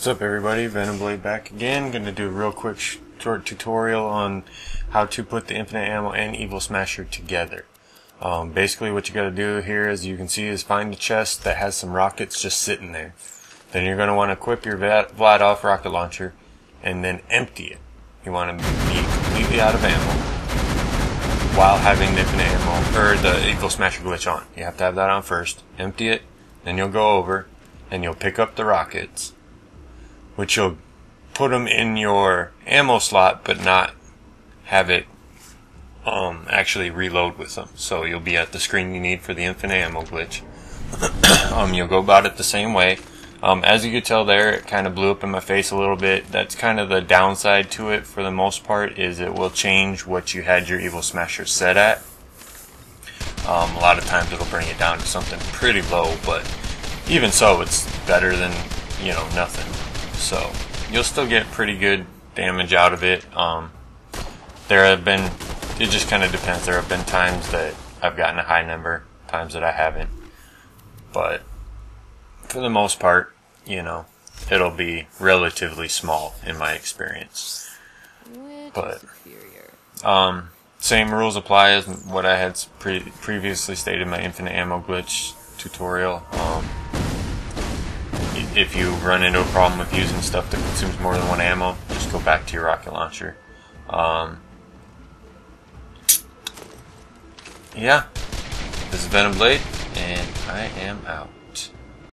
What's up everybody, VenomedBlade back again. Gonna do a real quick short tutorial on how to put the Infinite Ammo and Evil Smasher together. Um, basically what you gotta do here, as you can see, is find a chest that has some rockets just sitting there. Then you're gonna want to equip your Vladof rocket launcher and then empty it. You want to be completely out of ammo while having the Infinite Ammo, or the Evil Smasher glitch on. You have to have that on first. Empty it, then you'll go over and you'll pick up the rockets which you'll put them in your ammo slot, but not have it um, actually reload with them. So you'll be at the screen you need for the infinite ammo glitch. um, you'll go about it the same way. Um, as you can tell there, it kind of blew up in my face a little bit. That's kind of the downside to it for the most part, is it will change what you had your Evil Smasher set at. Um, a lot of times it'll bring it down to something pretty low, but even so, it's better than, you know, nothing so you'll still get pretty good damage out of it. Um, there have been, it just kind of depends. There have been times that I've gotten a high number, times that I haven't. But for the most part, you know, it'll be relatively small in my experience. Which but um, same rules apply as what I had pre previously stated in my infinite ammo glitch tutorial. If you run into a problem with using stuff that consumes more than one ammo, just go back to your rocket launcher. Um, yeah, this is VenomedBlade, and I am out.